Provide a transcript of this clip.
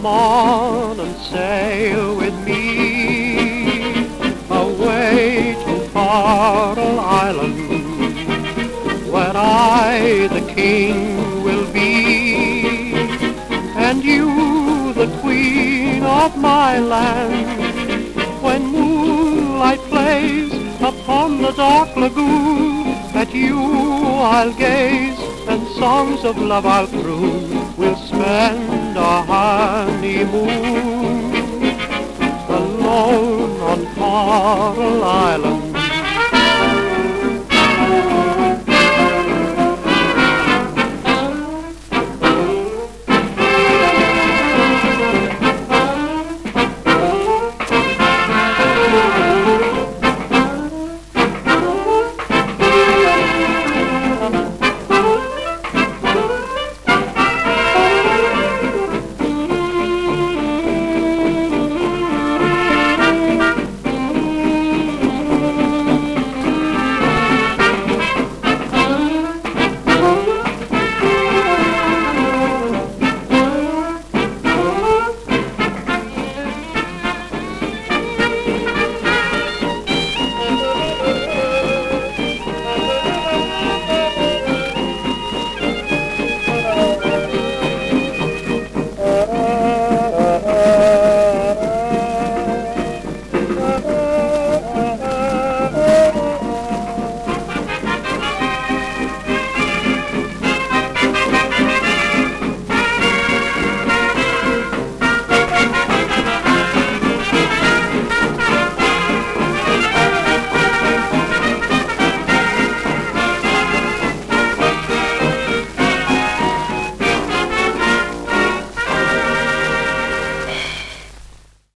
Come on and sail with me away to Coral Island, where I the king will be, and you the queen of my land. When moonlight plays upon the dark lagoon, at you I'll gaze songs of love I'll croon. We'll spend our honeymoon alone on Coral Island